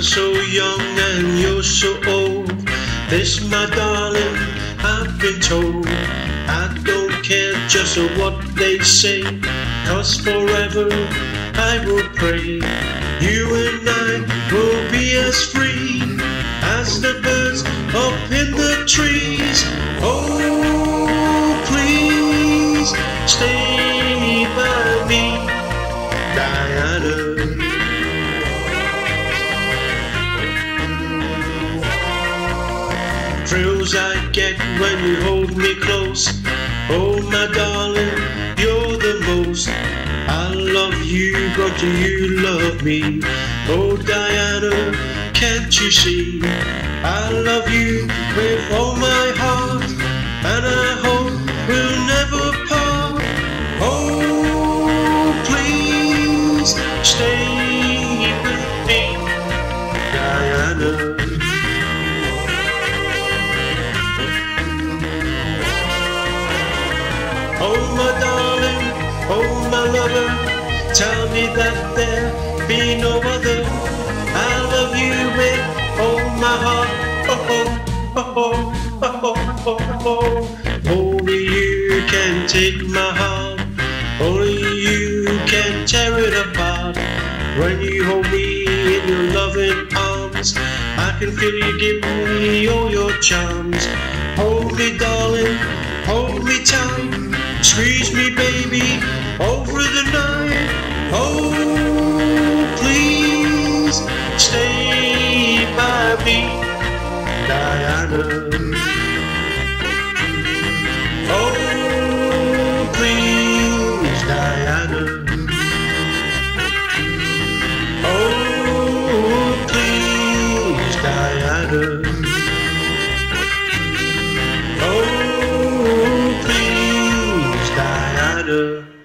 so young and you're so old. This, my darling, I've been told. I don't care just what they say, cause forever I will pray. You and I will be as free as the birds up in the trees. Oh, please stay by me, Diana. Thrills I get when you hold me close. Oh, my darling, you're the most. I love you, but do you love me? Oh, Diana, can't you see? I love you with all tell me that there be no other. I love you with oh, all my heart. Oh oh, oh oh oh oh oh oh oh. Only you can take my heart. Only you can tear it apart. When you hold me in your loving arms, I can feel you give me all your charms. Hold me, darling, hold me tight. Squeeze me, baby, stay Diana. Oh, please, Diana. Oh, please, Diana. Oh, please, Diana.